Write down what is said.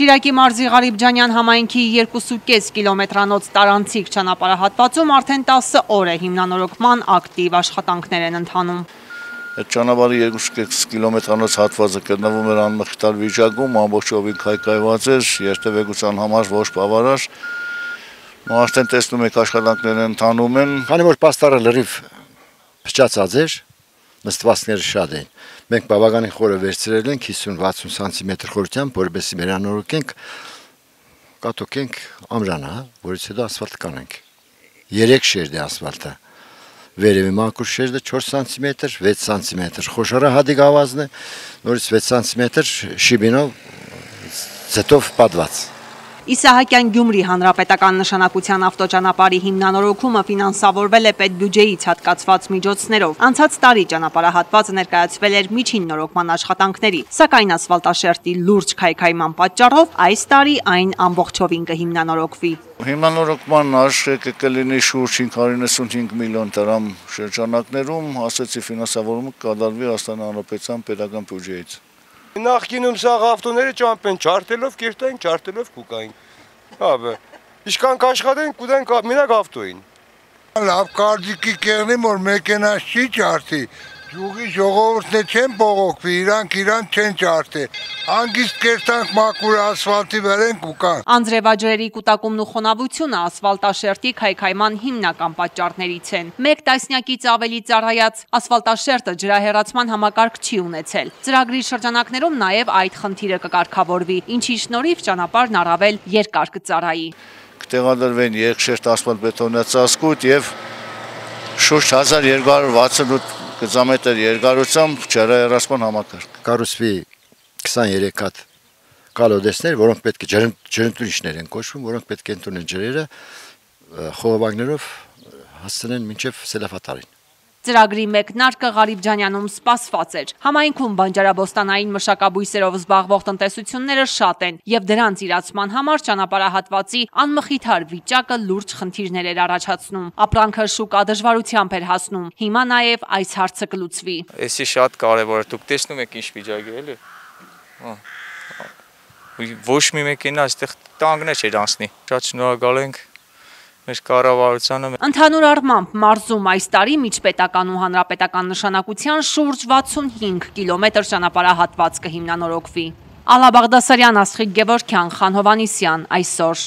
Շիրակի մարզի Ղարիբջանյան համայնքի 2.5 կիլոմետրանոց տարանցիկ ճանապարհահատվածում արդեն 10 օր է հիմնանորոգման ակտիվ աշխատանքներ են ընթանում։ Այդ ճանապարհի 2.5 կիլոմետրանոց հատվածը գտնվում էր անմխիթար վիճակում, ամբողջովին քայքայված էր, երթևեկության համար ոչ բավարար։ Արդեն տեսնում եք աշխատանքները ընթանում են։ Քանի որ պաստառը լրիվ փճացած էր, նստվածքները շատ են։ Մենք բավականին խորը վերցրել ենք 50-60 սանտիմետր խորությամբ, որովհետեւ մերանորոգենք կատոկենք ամրանը, հա, որից հետո ասֆալտ կանենք։ 3 շերտ է ասֆալտը։ Վերևի մակուր շերտը 4 սանտիմետր, 6 սանտիմետր։ Խոշորը հադիկ ավազն է, նորից 6 սանտիմետր շիբինով ձետով պատված։ Իսահակյան Գյումրի հանրապետական նշանակության ավտոճանապարհի հիմնանորոգումը ֆինանսավորվել է պետբյուջեից հատկացված միջոցներով։ Անցած տարի ճանապարհահատվածը ներկայացվել էր միջին նորոգման աշխատանքների, սակայն ասֆալտաշերտի լուրջ քայքայման պատճառով այս տարի այն ամբողջովին կհիմնանորոգվի։ Հիմնանորոգման արժեքը կլինի շուրջ 595 միլիոն դրամ շրջանակներում, ասեցի ֆինանսավորումը կատարվի Հայաստանի Հանրապետության պետական բյուջեից։ Նախկինում սաղ ավտոները ճամպեն չարտելով, կերտային չարտելով կուկային։ Հաբը։ Իշքան կաշխատեն կուտեն մենակ ավտոին։ Լավ կարծիքի կեղնի, որ մեքենաս չի ճարտի, Յուղի ժողովուրդն է չեն բողոքվի, իրանք իրան չեն ճարտի։ Անգիստ կերտանք մակուր ասֆալտի վերենք ու կան։ Անձրևաջրերի կուտակումն ու խոնավությունը ասֆալտաշերտի քայքայման հիմնական պատճառներից են։ Մեկ տասնյակից ավելի ծառայած ասֆալտաշերտը ջրահեռացման համակարգ չի ունեցել։ Ծրագրի շրջանակներում նաև այդ խնդիրը կկարգավորվի, ինչի շնորհիվ ճանապարհն առավել երկար կծառայի։ Կտեղադրվեն երկշերտ ասֆալտբետոնե ծածկույթ եւ շուրջ 1268 գծամետր երկարությամբ ջրահեռացման համակարգ։ Կառուցվի 23 հատ կալոդեսներ, որոնք պետք է ջրընտունիչներ են կոչվում, որոնք պետք է ընդունեն ջրերը խողովակներով հասցնեն մինչև սելավատարին։ Ծրագրի մեկնարկը Ղարիբջանյանում սպասված էր։ Համայնքում բանջարաբոստանային մշակաբույսերով զբաղվող տնտեսությունները շատ են եւ դրանց իրացման համար ճանապարհահատվածի անմխիթար վիճակը լուրջ խնդիրներ էր առաջացնում։ Ապրանքը շուկա դժվարությամբ էր հասնում։ Հիմա նաեւ այս հարցը կլուծվի։ Էսի շատ կարեւոր է։ Դուք տեսնում եք ինչ վիճակ է, էլի։ Ոչ մի մեքենա այստեղ տանգնե չէր անցնի։ Շատ շնորհակալ ենք մեր կառավարությանը։ Ընդհանուր առմամբ մարզում այս տարի միջպետական ու հանրապետական նշանակության շուրջ 65 կիլոմետր ճանապարհահատված կհիմնանորոգվի։ Ալա Բաղդասարյան, Աստղիկ Գևորքյան, Խան Հովանիսյան, այսօր